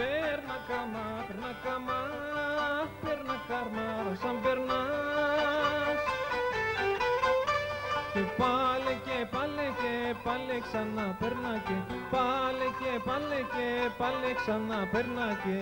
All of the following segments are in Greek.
Περνά καμά, περνά καμά, περνά καρμάρα σαν περνάς. Και πάλε και πάλε και πάλε ξανά περνά και πάλε και πάλε και πάλε ξανά περνά και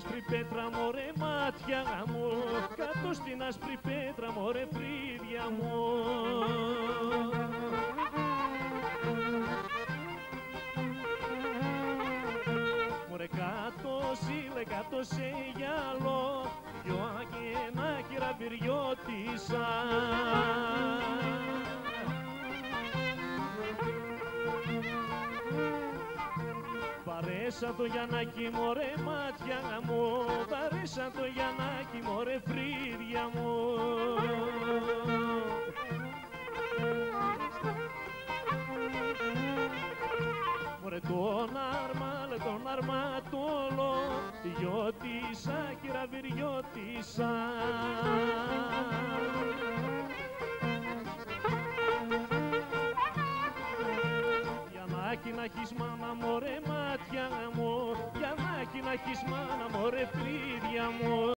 άσπρη πέτρα μωρέ μάτια μου. Κάτω στην άσπρη πέτρα μωρέ φρύδια μου. Μωρέ κάτω σύλλε κάτω σε γυαλό. Δυο αγένα κυραβυριώτησα Παρέσα το Γιαννάκι μωρέ μάτια μου. Παρέσα το Γιαννάκι μωρέ φρύδια μου. Μωρέ τον αρμάλε τον αρματόλο Γιώτησα κυραβυριώτησα Γιαννάκι να έχεις μάνα μωρέ μάτια μου Γιαννάκι να έχεις μάνα μωρέ φρύδια μου